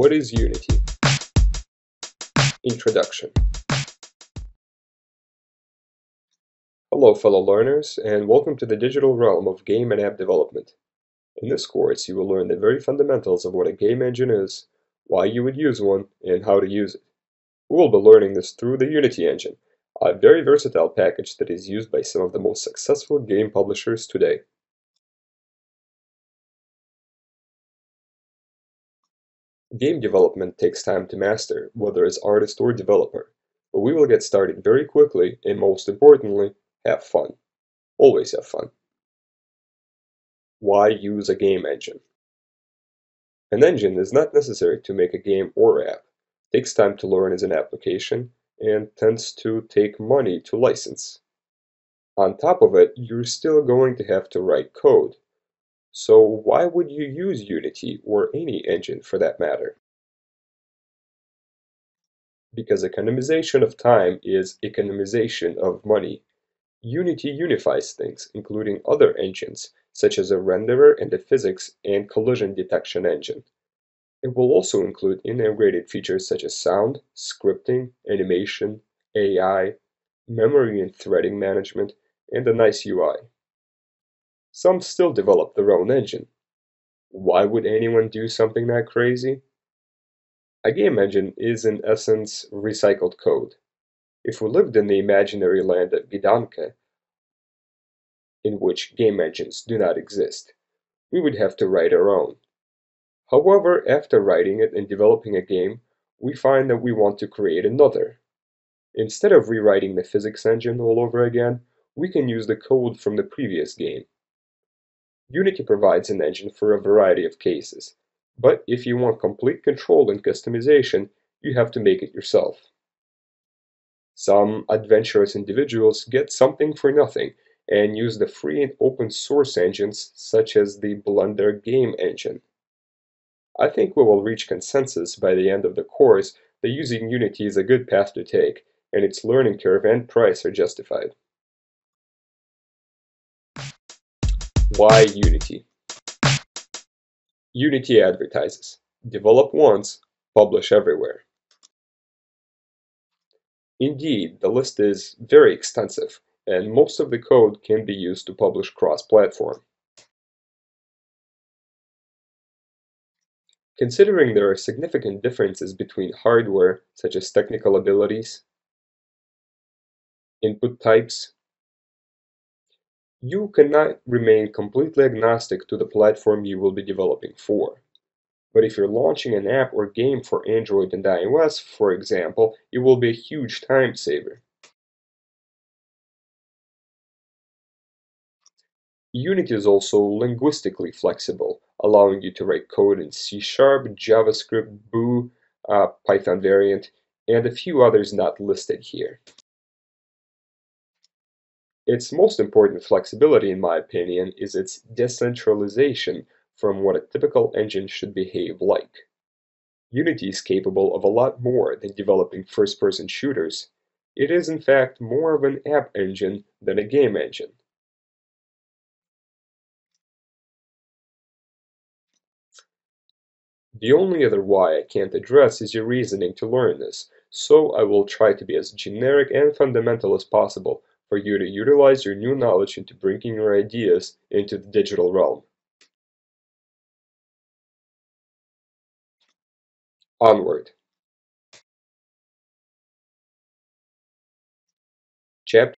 What is Unity? Introduction Hello fellow learners and welcome to the digital realm of game and app development. In this course you will learn the very fundamentals of what a game engine is, why you would use one, and how to use it. We will be learning this through the Unity engine, a very versatile package that is used by some of the most successful game publishers today. Game development takes time to master, whether as artist or developer, but we will get started very quickly and most importantly, have fun. Always have fun. Why use a game engine? An engine is not necessary to make a game or app. Takes time to learn as an application and tends to take money to license. On top of it, you're still going to have to write code, so why would you use Unity or any engine for that matter? Because economization of time is economization of money. Unity unifies things, including other engines, such as a renderer and a physics and collision detection engine. It will also include integrated features such as sound, scripting, animation, AI, memory and threading management, and a nice UI. Some still develop their own engine. Why would anyone do something that crazy? A game engine is in essence recycled code. If we lived in the imaginary land of Gdanka, in which game engines do not exist, we would have to write our own. However, after writing it and developing a game, we find that we want to create another. Instead of rewriting the physics engine all over again, we can use the code from the previous game. Unity provides an engine for a variety of cases, but if you want complete control and customization, you have to make it yourself. Some adventurous individuals get something for nothing and use the free and open source engines such as the Blender game engine. I think we will reach consensus by the end of the course that using Unity is a good path to take, and its learning curve and price are justified. Why Unity? Unity advertises, develop once, publish everywhere. Indeed, the list is very extensive, and most of the code can be used to publish cross-platform. Considering there are significant differences between hardware, such as technical abilities, input types, you cannot remain completely agnostic to the platform you will be developing for. But if you're launching an app or game for Android and iOS, for example, it will be a huge time saver. Unity is also linguistically flexible, allowing you to write code in C Sharp, JavaScript, Boo, uh, Python variant, and a few others not listed here. Its most important flexibility, in my opinion, is its decentralization from what a typical engine should behave like. Unity is capable of a lot more than developing first-person shooters. It is in fact more of an app engine than a game engine. The only other why I can't address is your reasoning to learn this, so I will try to be as generic and fundamental as possible for you to utilize your new knowledge into bringing your ideas into the digital realm. Onward. Chapter